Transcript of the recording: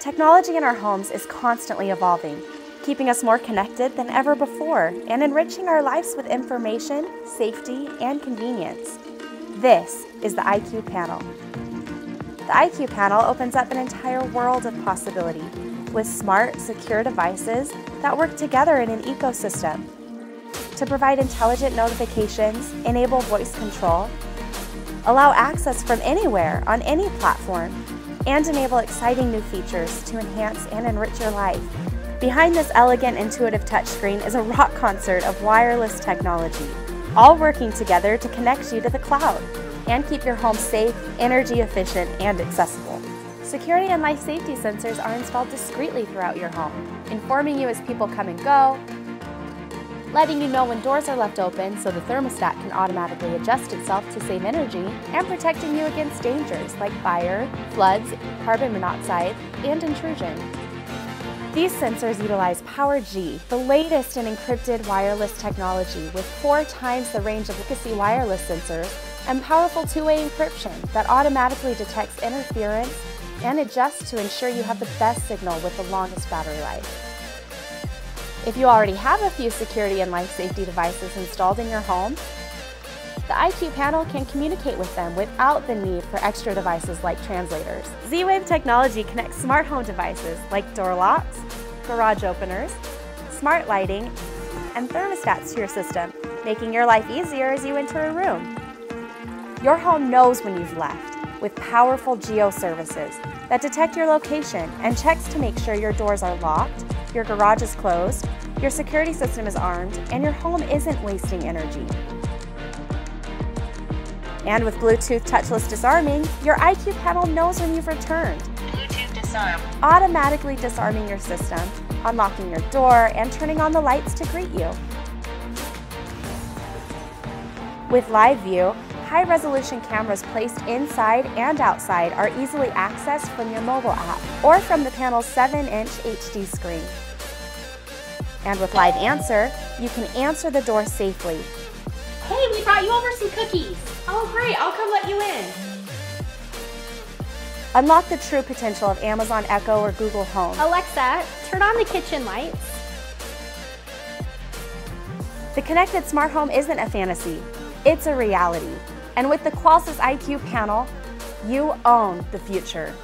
Technology in our homes is constantly evolving, keeping us more connected than ever before and enriching our lives with information, safety, and convenience. This is the IQ Panel. The IQ Panel opens up an entire world of possibility with smart, secure devices that work together in an ecosystem to provide intelligent notifications, enable voice control, allow access from anywhere on any platform, and enable exciting new features to enhance and enrich your life. Behind this elegant, intuitive touchscreen is a rock concert of wireless technology, all working together to connect you to the cloud and keep your home safe, energy efficient, and accessible. Security and life safety sensors are installed discreetly throughout your home, informing you as people come and go, letting you know when doors are left open so the thermostat can automatically adjust itself to save energy, and protecting you against dangers like fire, floods, carbon monoxide, and intrusion. These sensors utilize PowerG, the latest in encrypted wireless technology with four times the range of legacy wireless sensors and powerful two-way encryption that automatically detects interference and adjusts to ensure you have the best signal with the longest battery life. If you already have a few security and life safety devices installed in your home, the IQ panel can communicate with them without the need for extra devices like translators. Z-Wave technology connects smart home devices like door locks, garage openers, smart lighting, and thermostats to your system, making your life easier as you enter a room. Your home knows when you've left with powerful geo services that detect your location and checks to make sure your doors are locked your garage is closed, your security system is armed, and your home isn't wasting energy. And with Bluetooth touchless disarming, your IQ panel knows when you've returned. Bluetooth disarm. Automatically disarming your system, unlocking your door, and turning on the lights to greet you. With Live View, high-resolution cameras placed inside and outside are easily accessed from your mobile app or from the panel's 7-inch HD screen. And with Live Answer, you can answer the door safely. Hey, we brought you over some cookies. Oh, great. I'll come let you in. Unlock the true potential of Amazon Echo or Google Home. Alexa, turn on the kitchen lights. The connected smart home isn't a fantasy, it's a reality. And with the Qolsys IQ panel, you own the future.